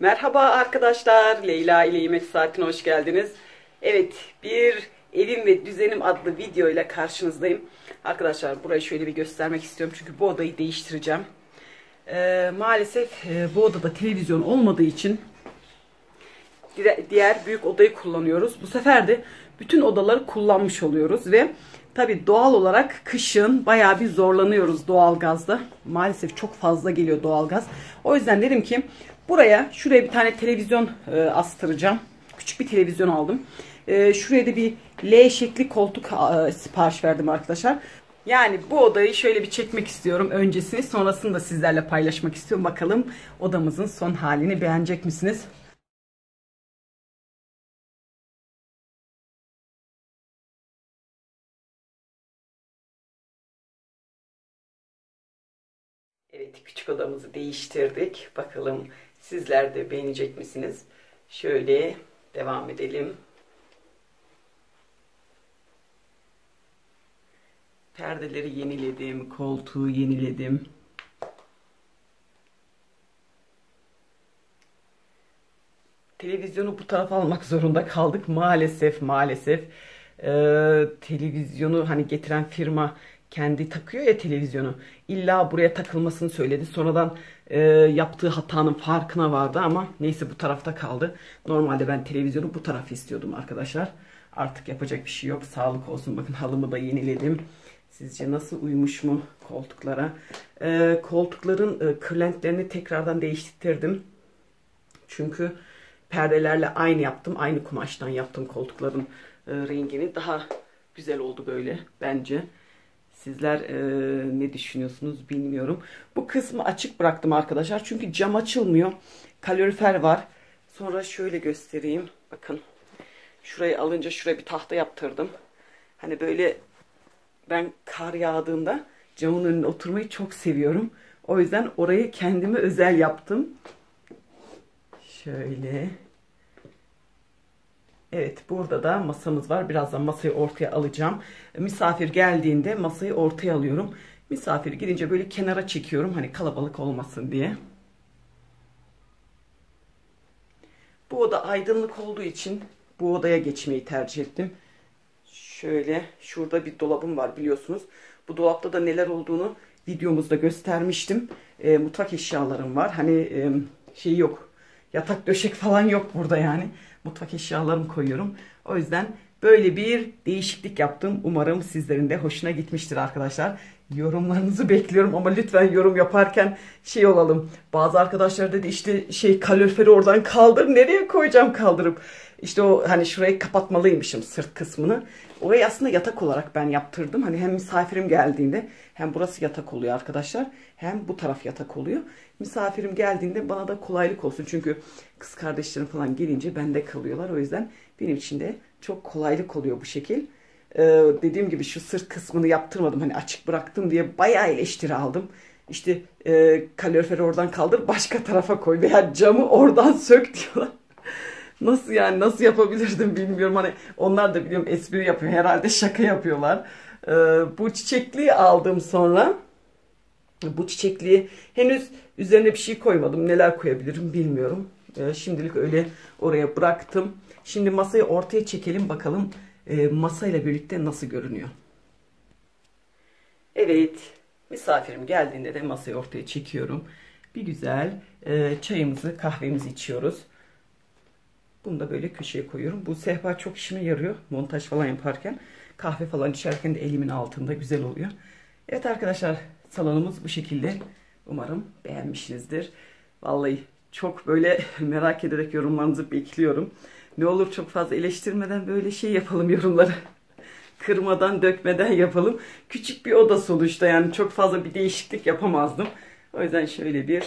Merhaba arkadaşlar. Leyla ile Yemek Saatine hoş geldiniz. Evet bir Evim ve Düzenim adlı video ile karşınızdayım. Arkadaşlar burayı şöyle bir göstermek istiyorum. Çünkü bu odayı değiştireceğim. Ee, maalesef e, bu odada televizyon olmadığı için diğer büyük odayı kullanıyoruz. Bu sefer de bütün odaları kullanmış oluyoruz ve tabi doğal olarak kışın bayağı bir zorlanıyoruz doğalgazda. Maalesef çok fazla geliyor doğalgaz. O yüzden dedim ki buraya şuraya bir tane televizyon e, astıracağım. Küçük bir televizyon aldım. E, şuraya da bir L şekli koltuk e, sipariş verdim arkadaşlar. Yani bu odayı şöyle bir çekmek istiyorum öncesini sonrasını da sizlerle paylaşmak istiyorum. Bakalım odamızın son halini beğenecek misiniz? Evet küçük odamızı değiştirdik. Bakalım sizler de beğenecek misiniz? Şöyle devam edelim. Perdeleri yeniledim, koltuğu yeniledim. Televizyonu bu tarafa almak zorunda kaldık maalesef maalesef. Ee, televizyonu hani getiren firma kendi takıyor ya televizyonu. İlla buraya takılmasını söyledi. Sonradan e, yaptığı hatanın farkına vardı ama neyse bu tarafta kaldı. Normalde ben televizyonu bu tarafı istiyordum arkadaşlar. Artık yapacak bir şey yok. Sağlık olsun. Bakın halımı da yeniledim. Sizce nasıl uymuş mu koltuklara? E, koltukların e, kırlentlerini tekrardan değiştirdim. Çünkü perdelerle aynı yaptım. Aynı kumaştan yaptım koltukların e, rengini. Daha güzel oldu böyle bence. Sizler e, ne düşünüyorsunuz bilmiyorum. Bu kısmı açık bıraktım arkadaşlar. Çünkü cam açılmıyor. Kalorifer var. Sonra şöyle göstereyim. Bakın. Şurayı alınca şuraya bir tahta yaptırdım. Hani böyle ben kar yağdığında camın önüne oturmayı çok seviyorum. O yüzden orayı kendime özel yaptım. Şöyle. Evet burada da masamız var. Birazdan masayı ortaya alacağım. Misafir geldiğinde masayı ortaya alıyorum. Misafir gidince böyle kenara çekiyorum. Hani kalabalık olmasın diye. Bu oda aydınlık olduğu için bu odaya geçmeyi tercih ettim. Şöyle şurada bir dolabım var biliyorsunuz. Bu dolapta da neler olduğunu videomuzda göstermiştim. E, mutfak eşyalarım var. Hani e, şey yok. Yatak döşek falan yok burada yani. Mutfak eşyalarımı koyuyorum. O yüzden böyle bir değişiklik yaptım. Umarım sizlerin de hoşuna gitmiştir arkadaşlar. Yorumlarınızı bekliyorum ama lütfen yorum yaparken şey olalım. Bazı arkadaşlar dedi işte şey kaloriferi oradan kaldır. Nereye koyacağım kaldırıp? İşte o hani şurayı kapatmalıymışım sırt kısmını. Orayı aslında yatak olarak ben yaptırdım. Hani hem misafirim geldiğinde hem burası yatak oluyor arkadaşlar. Hem bu taraf yatak oluyor. Misafirim geldiğinde bana da kolaylık olsun. Çünkü kız kardeşlerim falan gelince bende kalıyorlar. O yüzden benim için de çok kolaylık oluyor bu şekil. Ee, dediğim gibi şu sırt kısmını yaptırmadım. Hani açık bıraktım diye bayağı eleştiri aldım. İşte e, kaloriferi oradan kaldır başka tarafa koy veya camı oradan sök diyorlar. Nasıl yani nasıl yapabilirdim bilmiyorum. Hani onlar da biliyorum espri yapıyor. Herhalde şaka yapıyorlar. Ee, bu çiçekliği aldım sonra. Bu çiçekliği henüz üzerine bir şey koymadım. Neler koyabilirim bilmiyorum. Ee, şimdilik öyle oraya bıraktım. Şimdi masayı ortaya çekelim bakalım e, masayla birlikte nasıl görünüyor. Evet misafirim geldiğinde de masayı ortaya çekiyorum. Bir güzel e, çayımızı kahvemizi içiyoruz. Bunu da böyle köşeye koyuyorum. Bu sehpa çok işime yarıyor. Montaj falan yaparken. Kahve falan içerken de elimin altında güzel oluyor. Evet arkadaşlar salonumuz bu şekilde. Umarım beğenmişsinizdir. Vallahi çok böyle merak ederek yorumlarınızı bekliyorum. Ne olur çok fazla eleştirmeden böyle şey yapalım yorumları. Kırmadan dökmeden yapalım. Küçük bir oda sonuçta yani çok fazla bir değişiklik yapamazdım. O yüzden şöyle bir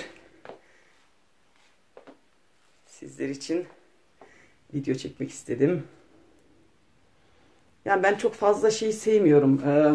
sizler için video çekmek istedim. Yani ben çok fazla şey sevmiyorum. Ee,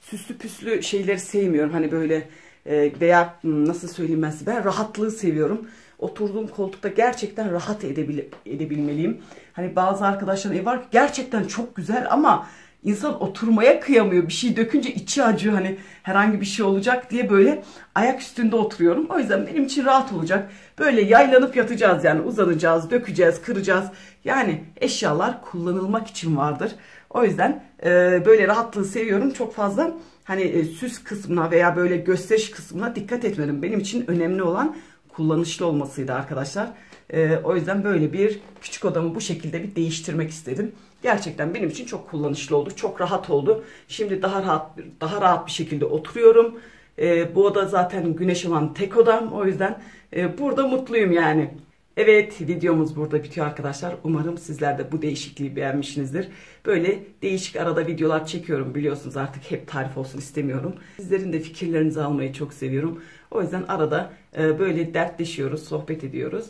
süslü püslü şeyleri sevmiyorum. Hani böyle e, veya hmm, nasıl söyleyeyim ben ben rahatlığı seviyorum. Oturduğum koltukta gerçekten rahat edebil edebilmeliyim. Hani bazı arkadaşların ev var gerçekten çok güzel ama insan oturmaya kıyamıyor. Bir şey dökünce içi acıyor hani herhangi bir şey olacak diye böyle ayak üstünde oturuyorum. O yüzden benim için rahat olacak. Böyle yaylanıp yatacağız yani uzanacağız, dökeceğiz, kıracağız. Yani eşyalar kullanılmak için vardır. O yüzden e, böyle rahatlığı seviyorum. Çok fazla hani e, süs kısmına veya böyle gösteriş kısmına dikkat etmedim. Benim için önemli olan kullanışlı olmasıydı arkadaşlar. E, o yüzden böyle bir küçük odamı bu şekilde bir değiştirmek istedim. Gerçekten benim için çok kullanışlı oldu. Çok rahat oldu. Şimdi daha rahat daha rahat bir şekilde oturuyorum. E, bu oda zaten güneş olan tek odam. O yüzden e, burada mutluyum yani. Evet videomuz burada bitiyor arkadaşlar. Umarım sizler de bu değişikliği beğenmişsinizdir. Böyle değişik arada videolar çekiyorum biliyorsunuz artık hep tarif olsun istemiyorum. Sizlerin de fikirlerinizi almayı çok seviyorum. O yüzden arada e, böyle dertleşiyoruz, sohbet ediyoruz.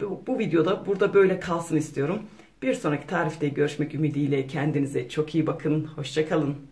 Bu, bu videoda burada böyle kalsın istiyorum. Bir sonraki tarifte görüşmek ümidiyle kendinize çok iyi bakın. Hoşçakalın.